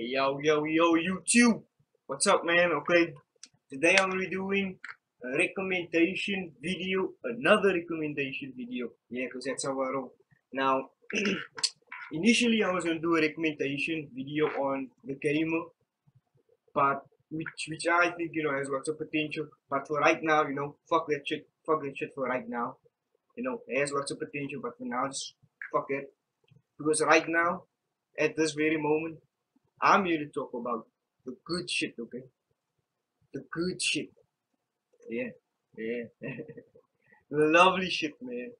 Yo, yo, yo, YouTube. What's up, man? Okay, today I'm gonna be doing a recommendation video, another recommendation video. Yeah, because that's how I roll. Now, initially I was gonna do a recommendation video on the gamer, but which which I think you know has lots of potential. But for right now, you know, fuck that shit. Fuck that shit for right now. You know, it has lots of potential, but for now, just fuck it. Because right now, at this very moment, I'm here to talk about the good shit, okay? The good shit. Yeah, yeah. lovely shit, man.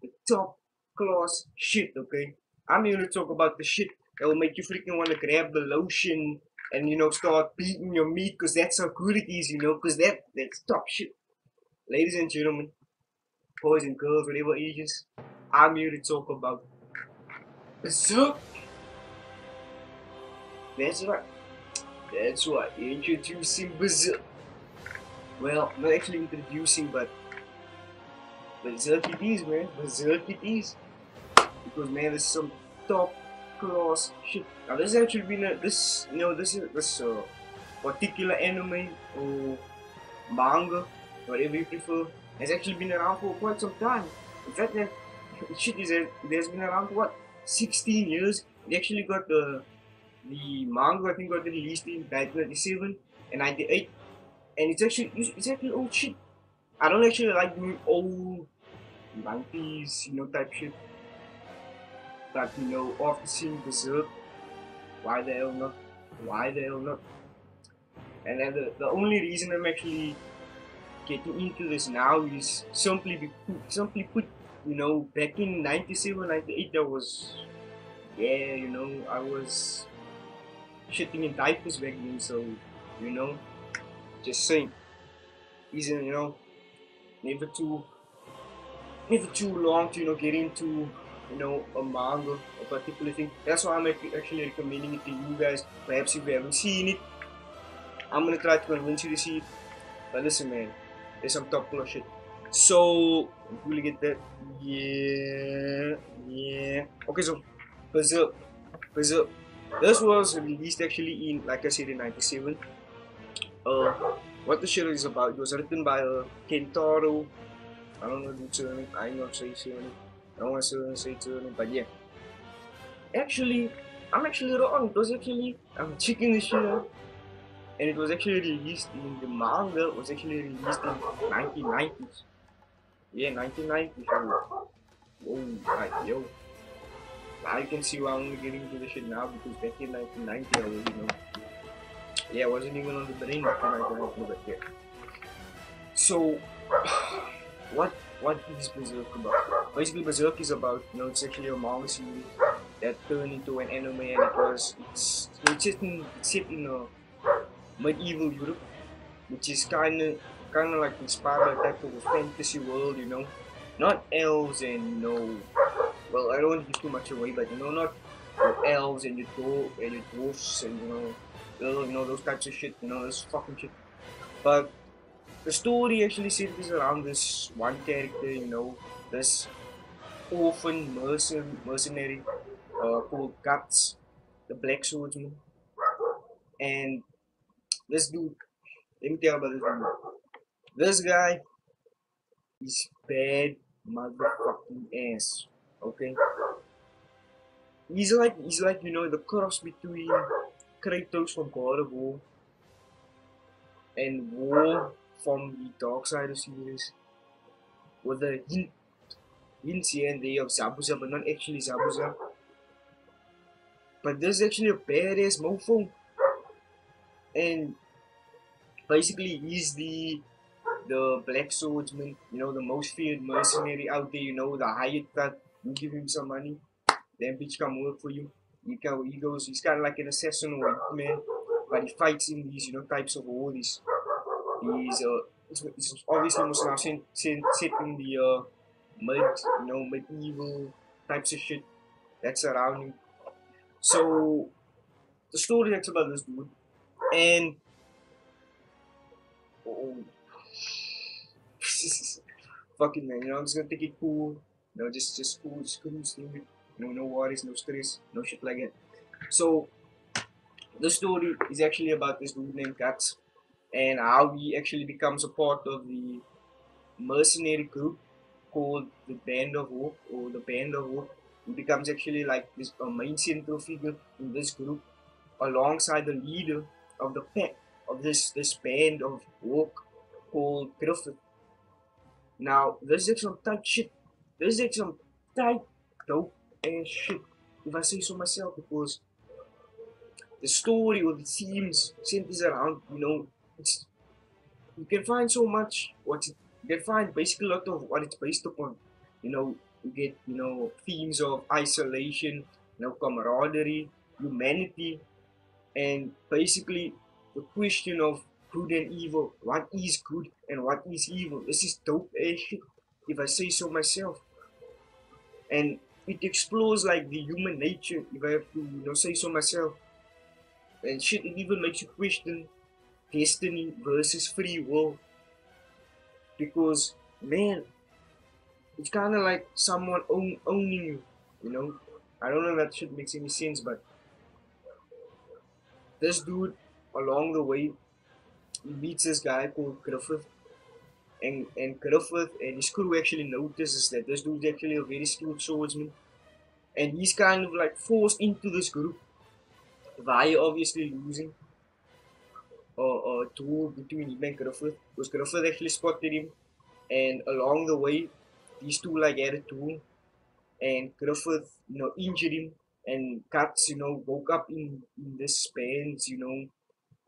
The top class shit, okay? I'm here to talk about the shit that will make you freaking want to grab the lotion and, you know, start beating your meat because that's how good it is, you know, because that, that's top shit. Ladies and gentlemen, boys and girls, whatever ages, I'm here to talk about Berserk. That's right. That's right. Introducing Berserk. Well, not actually introducing, but Berserk it is, man. Berserk it is. Because man, there's some top class shit. Now this has actually been a this you know this is this uh, particular anime or manga, whatever you prefer, has actually been around for quite some time. In fact, that shit is there's been around for what 16 years. It actually got the the manga I think got released in 1997 and 98 and it's actually it's actually old shit. I don't actually like doing old 90s you know type shit. But you know after seeing Berserk, why the hell not? Why the hell not? And then the, the only reason I'm actually getting into this now is simply be, simply put you know back in 97 98 there was yeah you know I was shitting in diapers then, so you know, just saying, isn't you know, never too, never too long to you know get into you know a manga, a particular thing. That's why I'm actually recommending it to you guys. Perhaps if you haven't seen it, I'm gonna try to convince you to see it. But listen, man, there's some top class shit. So, really get that. Yeah, yeah. Okay, so Berserk, Berserk. This was released actually in, like I said, in 97. Uh, what the shit is about, it was written by uh, Kentaro. I don't know the surname, I ain't gonna say surname. I don't want to say surname, but yeah. Actually, I'm actually wrong. It was actually, I'm checking shit out. And it was actually released in the manga, was actually released in 1990s. Yeah, 1990s. Oh, right, yo. I can see why I'm getting into this shit now because back in 1990 I was, you know, yeah, I wasn't even on the brain back in 1990, but yeah. So, what what is Berserk about? Basically, Berserk is about, you know, it's actually a manga series that turned into an anime and it was, it's, it's set in, it's set in a medieval Europe, which is kind of kind of like inspired by type of fantasy world, you know, not elves and you know well, I don't want to give too much away, but you know, not your elves and your dwarf and your dwarfs and you know, you know those types of shit. You know, this fucking shit. But the story actually centers around this one character. You know, this orphan mercen mercenary uh, called Guts, the Black Swordsman, and this dude. Let me tell about this dude. This guy is bad motherfucking ass. Okay. He's like he's like you know the cross between Kratos from God of War and War from the Darksiders series with a hint hints here and there of Zabuza but not actually Zabuza. But this is actually a badass mofo. And basically he's the the black swordsman, you know, the most feared mercenary out there, you know, the hired cut you give him some money, then bitch come work for you. He, go, he goes, he's kind of like an assassin or a man, but he fights in these, you know, types of war. He's, uh, it's obviously most now set, set, set in the, uh, mid, you know, medieval types of shit that's around him. So, the story that's about this dude, and, oh, fucking man, you know, I'm just gonna take it cool no, just just cool, just cool, stupid. No, no worries, no stress, no shit like that. So the story is actually about this dude named Guts and how he actually becomes a part of the mercenary group called the Band of Hope or the Band of Hope. He becomes actually like this a main central figure in this group alongside the leader of the pack of this this band of Hawk called Griffith. Now this is some tight shit. This is some tight dope ass shit if I say so myself because the story or the themes centers around, you know, it's you can find so much what it, you can find basically a lot of what it's based upon. You know, you get, you know, themes of isolation, you know, camaraderie, humanity, and basically the question of good and evil. What is good and what is evil? This is dope as shit, if I say so myself. And it explores like the human nature, if I have to, you know, say so myself. And shit, it even makes you question destiny versus free will. Because, man, it's kind of like someone own, owning you, you know? I don't know if that shit makes any sense, but this dude, along the way, meets this guy called Griffith. And, and Griffith and his crew actually notices that this dude's actually a very skilled swordsman. And he's kind of like forced into this group via obviously losing a, a duel between him and Griffith. Because Griffith actually spotted him. And along the way, these two like had a duel. And Griffith, you know, injured him and Guts, you know, woke up in, in this spans, you know,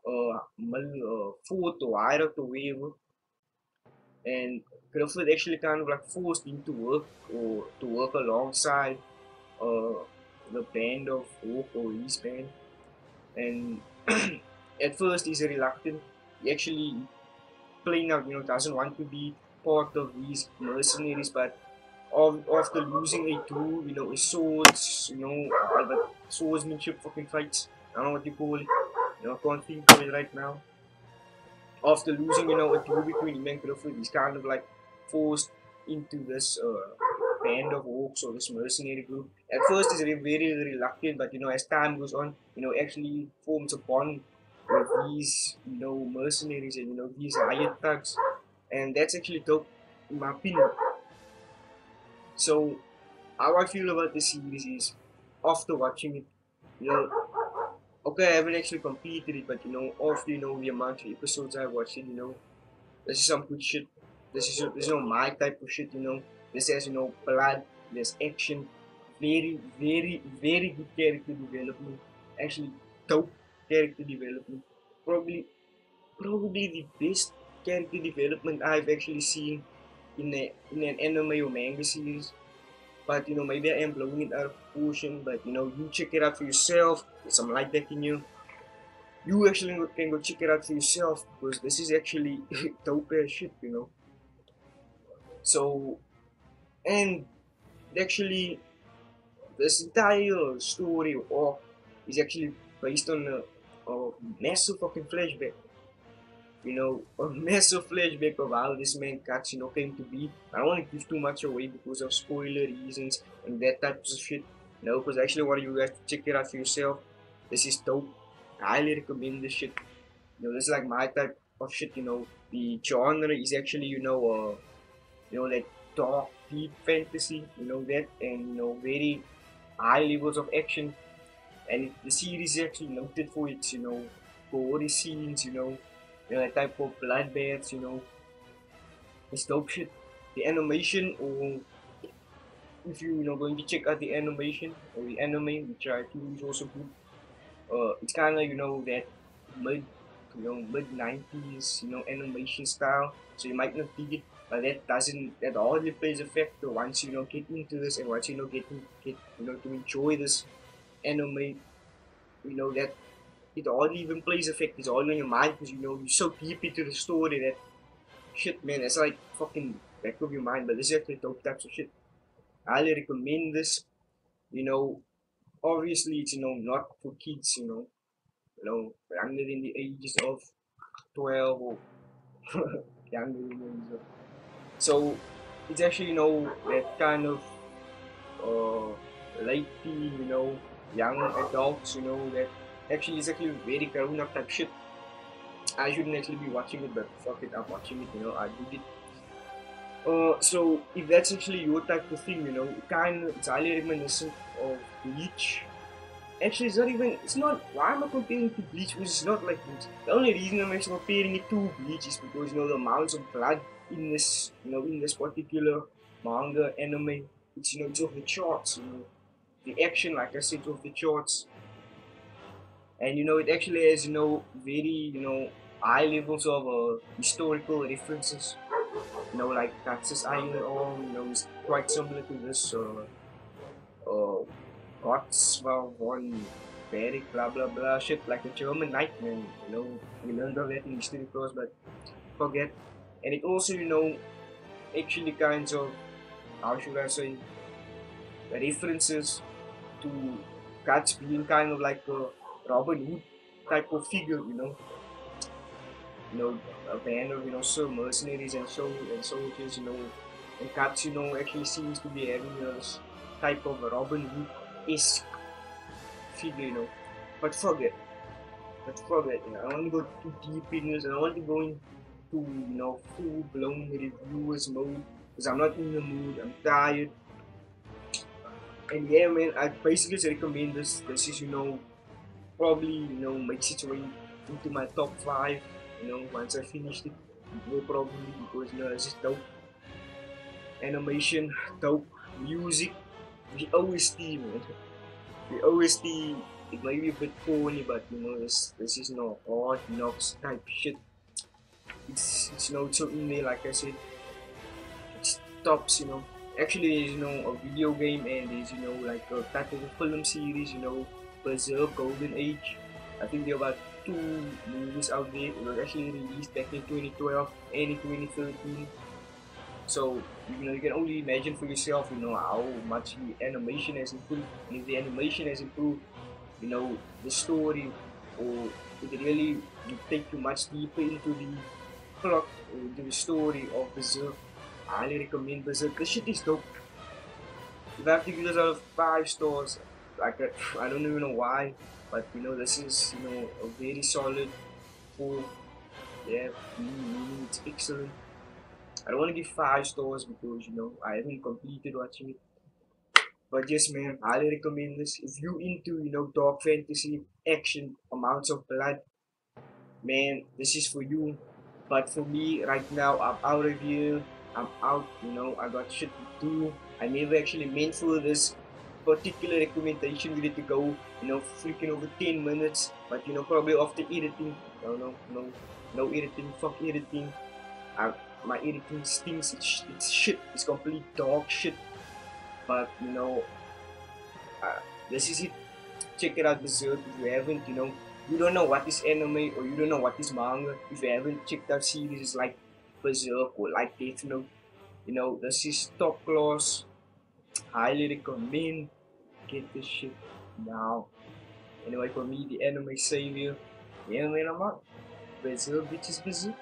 uh, mal, uh, fourth or higher or whatever. And Griffith actually kind of like forced him to work or to work alongside uh, the band of Hawk or his band. And at first he's reluctant. He actually plain out, you know, doesn't want to be part of these mercenaries, but of, after losing a duel, you know, his swords, you know, uh, swordsmanship fucking fights. I don't know what you call it. You know, I can't think of it right now. After losing, you know, a duel between him and Griffith, he's kind of like forced into this uh, band of orcs or this mercenary group. At first, he's very, very reluctant, but you know, as time goes on, you know, actually forms a bond with these, you know, mercenaries and you know, these hired thugs, and that's actually dope, in my opinion. So, how I feel about this series is, after watching it, you know, okay, I haven't actually completed it, but you know, after you know the amount of episodes I watched it, you know, this is some good shit. This is this is not my type of shit, you know. This has you know blood, there's action, very, very, very good character development. Actually, dope character development. Probably, probably the best character development I've actually seen in a in an anime or manga series. But you know, maybe I am blowing it out of proportion. But you know, you check it out for yourself. Get some light back in you. You actually can go check it out for yourself because this is actually dope as shit, you know. So, and actually, this entire story or is actually based on a, a massive fucking flashback you know, a massive flashback of how this man Guts, you know, came to be. I don't want to give too much away because of spoiler reasons and that type of shit. Know, because I actually want you guys to check it out for yourself. This is dope. I highly recommend this shit. You know, this is like my type of shit, you know. The genre is actually, you know, uh, you know, like dark, deep fantasy, you know, that, and, you know, very high levels of action. And the series is actually noted for its, you know, gory scenes, you know, you know, type of bloodbaths, you know, it's dope shit. The animation, or if you, you know, going to check out the animation or the anime, which I think is also good, uh, it's kind of, you know, that mid, you know, mid 90s, you know, animation style, so you might not dig it, but that doesn't, that hardly plays a factor once, you know, get into this and once, you know, get, get, you know, to enjoy this anime, you know, that it even plays effect. It's all in your mind because you know you're so deep into the story that shit, man. It's like fucking back of your mind. But this is actually dope types of shit. I highly recommend this. You know, obviously it's you know not for kids. You know, you know younger than the ages of twelve or younger than the ages of. So it's actually you know that kind of uh, late teen. You know, young adults. You know that actually it's actually very Karuna type shit. I shouldn't actually be watching it, but fuck it, I'm watching it, you know, I did it. Uh, so if that's actually your type of thing, you know, kind of, it's highly reminiscent of Bleach. Actually, it's not even, it's not, why am I comparing it to Bleach? Because it's not like Bleach. The only reason I'm actually comparing it to Bleach is because, you know, the amounts of blood in this, you know, in this particular manga, anime, it's, you know, it's off the charts, you know. The action, like I said, off the charts. And, you know, it actually has, you know, very, you know, high levels of uh, historical references. You know, like Texas Iron Arm, you know, is quite similar to this. Uh, uh, Gotts von Berg, blah blah blah, shit like a German nightmare. You know, we learned all that in history course, but forget. And it also, you know, actually kinds of, how should I say, references to being kind of like a Robin Hood type of figure, you know you know, a band of, you know, some mercenaries and so and soldiers, you know, um and Guts, you know, actually seems to be having you know, this type of Robin Hood-esque figure, you know. But forget. But forget, you know, I don't want to go too deep in this, I don't want to go into, you know, full-blown reviewers mode, because I'm not in the mood, I'm tired. And yeah, man, I basically recommend this. This is, you know, probably, you know, makes its way into my top 5 you know, once I finished it, no problem because you know it's just dope. Animation, dope, music, the OST man. The OST it might be a bit corny but you know this this is no hard knocks type shit. It's it's know it's in there like I said. It stops, you know. Actually there's you know a video game and there's you know like a type of a film series, you know, Berserk Golden Age. I think they're about two movies out there. It was actually released back in 2012 and in 2013. So you know you can only imagine for yourself, you know how much the animation has improved. And if the animation has improved, you know the story or it really take you much deeper into the plot or into the story of Berserk. I highly recommend Berserk. The shit is dope. If I have to give this out of five stars, like I don't even know why but you know this is you know a very solid full yeah it's excellent. I don't want to give five stars because you know I haven't completed watching it. But yes man highly recommend this. If you into you know dark fantasy action amounts of blood man this is for you. But for me right now I'm out of here. I'm out you know I got shit to do. I never actually meant for this particular recommendation we need to go, you know, freaking over 10 minutes, but you know, probably after editing, no, no, no, no editing, fuck editing, I, my editing stinks, it's, it's shit, it's complete dog shit, but you know, uh, this is it, check it out Berserk if you haven't, you know, you don't know what is anime or you don't know what is manga, if you haven't checked out series like Berserk or like Death Note, you know, this is top class, highly recommend get this shit now. Anyway, for me, the anime savior, the anime I'm out. Brazil, bitches, Brazil.